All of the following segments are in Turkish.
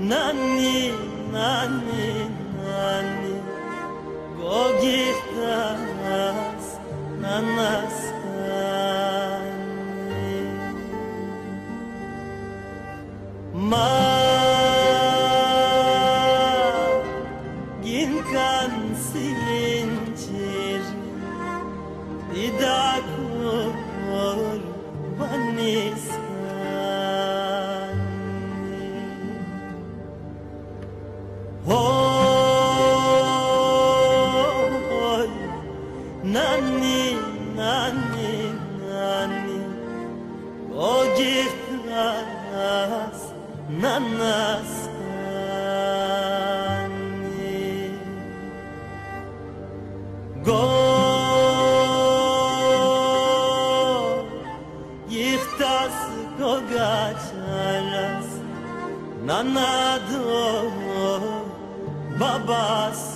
何何何ごぎたすななすかにま銀冠水 настанет Гор Ихтас гогачарас Нанадо Бабас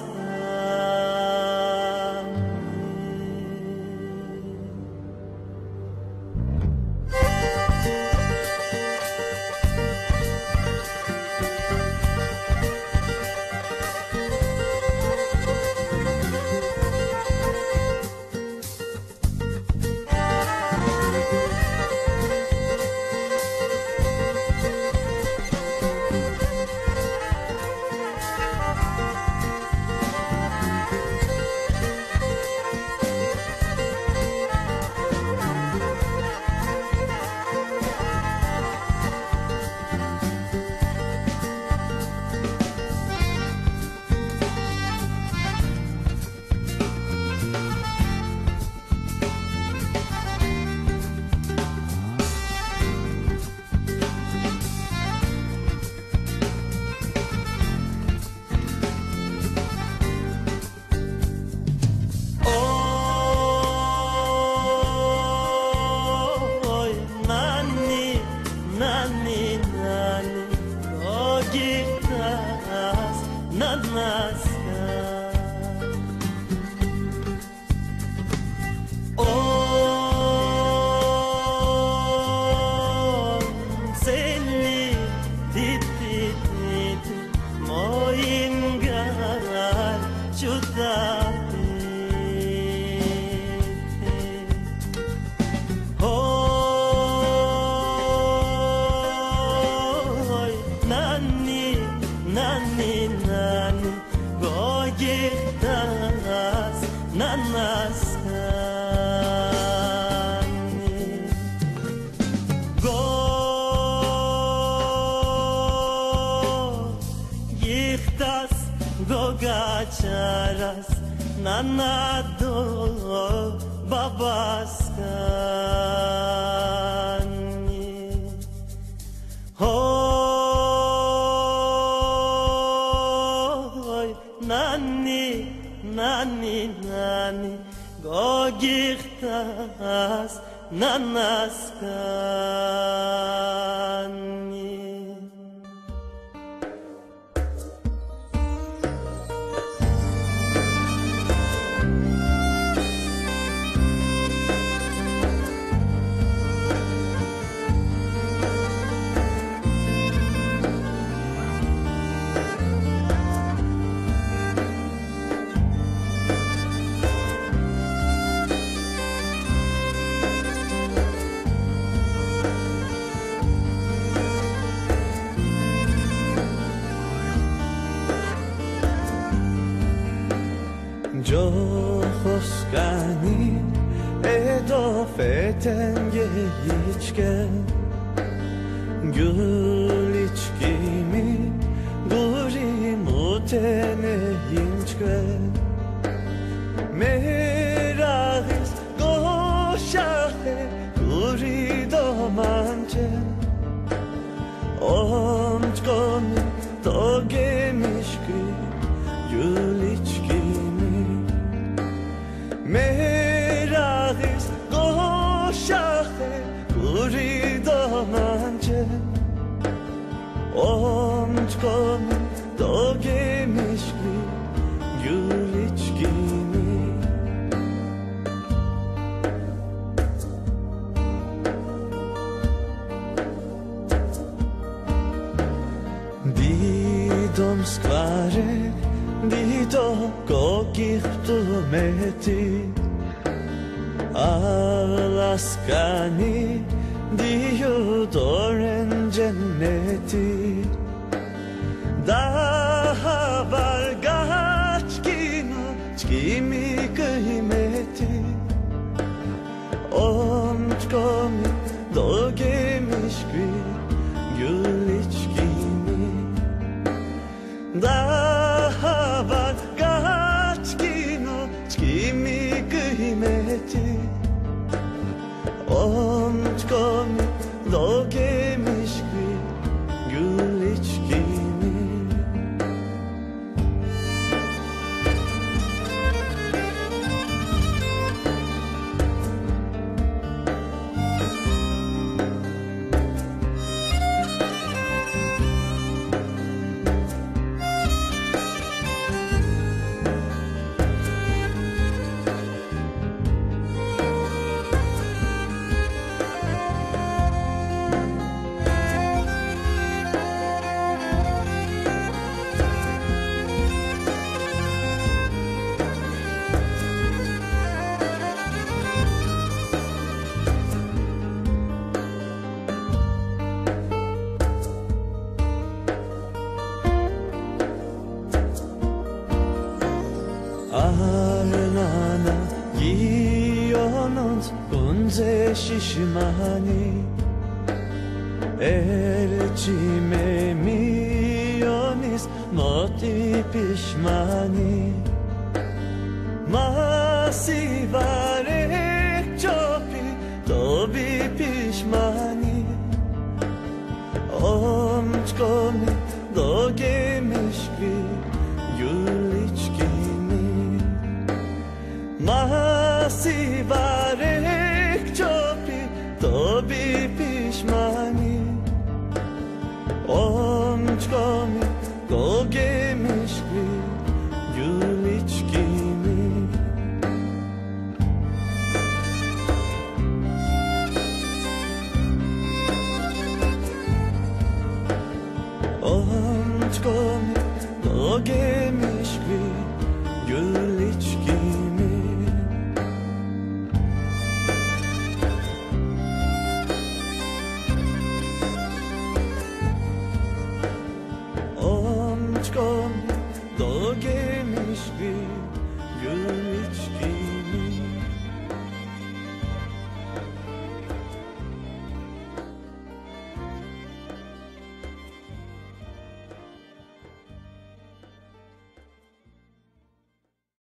babaskani. Hoy, nani, nani, nani, gogirtas, nanaskani. Cumhurbaşkanı Edafeten geçken Gül içkimi gurimu o 부리던한제 온건 떡에 미시기 유리치기니 디돔 스카레 디도 거기도 메티 알라스카니 就做人间的题 Gionons Unze şişmani Elçime milyonis Noti pişmani. Masivare çopi Tobi pişmani. Omçkomi dogemiş gül içkimi Masiva gelmişti gül içkimi Oğlan çıkan o gelmişti gül hiçbir gün içki.